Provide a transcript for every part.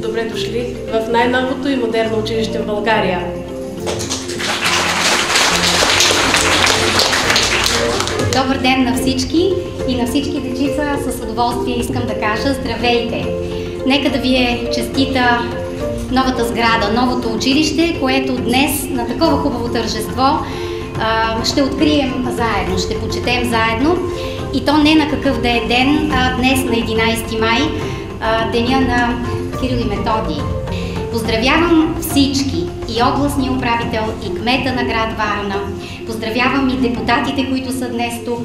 добре дошли в най-новото и модерно училище в България. Добър ден на всички и на всички дечица. С удоволствие искам да кажа здравейте! Нека да ви е честита новата сграда, новото училище, което днес на такова хубаво тържество ще открием заедно, ще почетем заедно. И то не на какъв да е ден, а днес на 11 май, деня на Кирил и Методий. Поздравявам всички и областния управител, и кмета на град Варна. Поздравявам и депутатите, които са днес тук.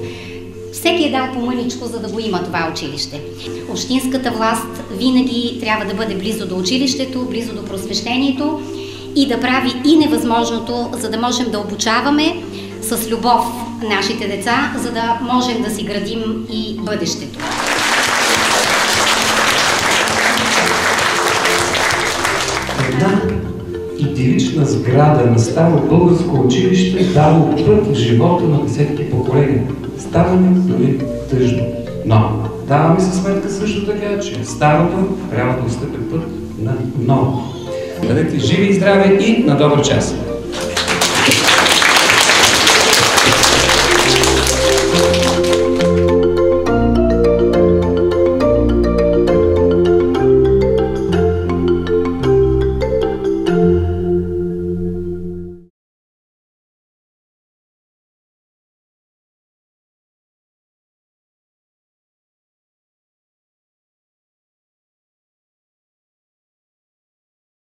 Всеки е дал по мъничко, за да го има това училище. Общинската власт винаги трябва да бъде близо до училището, близо до просвещението и да прави и невъзможното, за да можем да обучаваме с любов нашите деца, за да можем да си градим и бъдещето. Една идилична сграда на старо българско училище дало път в живота на десетки поколения. Става ми дори тъжно. Но даваме се сметка също така, че старото трябва да отстъпи път на ново. Бъдете живи и здрави и на добър час!